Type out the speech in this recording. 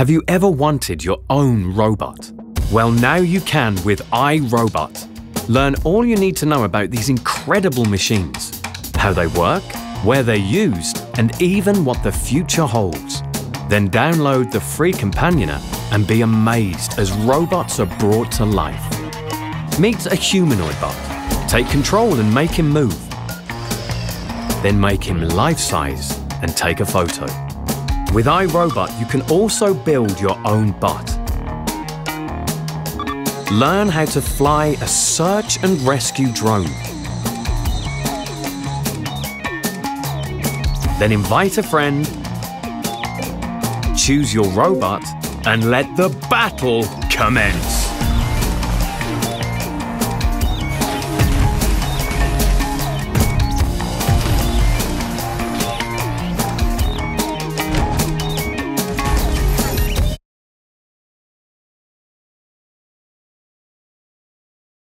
Have you ever wanted your own robot? Well, now you can with iRobot. Learn all you need to know about these incredible machines, how they work, where they're used, and even what the future holds. Then download the free companion app and be amazed as robots are brought to life. Meet a humanoid bot. Take control and make him move. Then make him life-size and take a photo. With iRobot, you can also build your own bot. Learn how to fly a search and rescue drone. Then invite a friend, choose your robot, and let the battle commence.